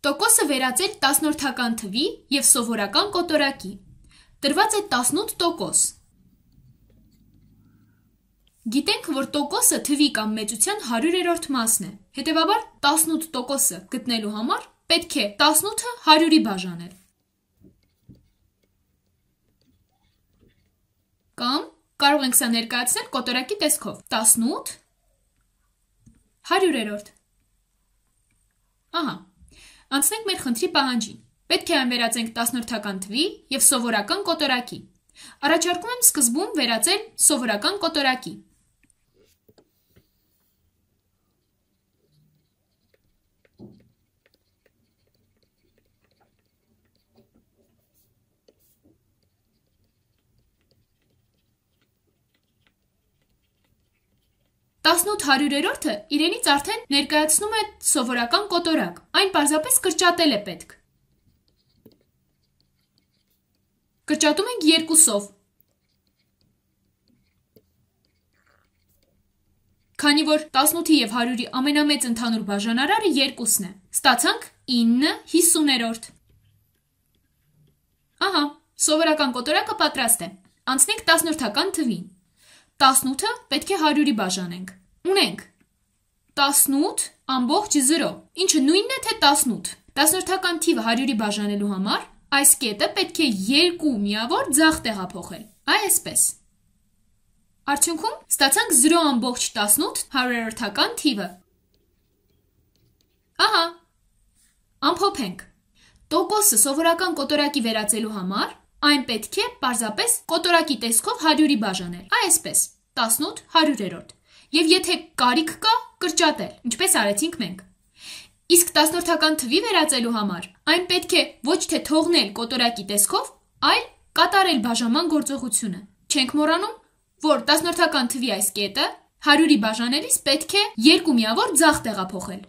Տոկոսը վերածել տասնորդական թվի և սովորական կոտորակի։ Տրված է 18 տոկոս։ Գիտենք, որ տոկոսը թվի կամ մեծության 100-երորդ մասն է, հետևաբար 18 տոկոսը գտնելու համար պետք է 18-ը 100-ի բաժանել։ Կամ կարող ենք սա ներկայացնել կոտորակի տեսքով 18 100-երորդ։ Ահա, անցնենք մեր խնդրի պահանջին։ Պետք է այն վերածենք տասնորդական թվի և սովորական կոտորակի։ Առաջարկում եմ սկզբում վերածել սովորական կոտորակի։ Տասնութ հարյուրերորդը իրենից արդեն ներկայացնում է սովորական կոտորակ, այն պարզապես կրճատել է պետք։ Կրճատում ենք երկուսով։ Քանի որ 18-ի և 100-ի ամենամեծ ընդհանուր բաժանարարը երկուսն է, ստացանք 9 50-երորդ։ Ահա, սովորական կոտորակը պատրաստ է։ Անցնենք տասնորդական թվին։ 18-ը պետք է 100-ի բաժանենք ունենք 18.0, ինչը նույնն է թե 18։ Տասնորդական թիվը 100-ի բաժանելու համար այս կետը պետք է 2 միավոր ձախ տեղափոխել։ Այսպես։ Արդյունքում ստացանք 0.18 100-րդական թիվը։ Ահա։ Ամփոփենք։ Տոկոսը սովորական կոտորակի վերածելու համար այն պետք է պարզապես կոտորակի տեսքով 100-ի բաժանել։ Այսպես 18 100-երորդ եւ եթե կարիք կա, կրճատել, ինչպես արեցինք մենք։ Իսկ 18-ական թվի վերածելու համար այն պետք է ոչ թե թողնել կոտորակի տեսքով, այլ կատարել բաժանման գործողությունը։ Չենք մոռանում, որ 18-ական թվի այս կետը 100-ի բաժանելիս պետք է 2 միավոր ցախ տեղափոխել։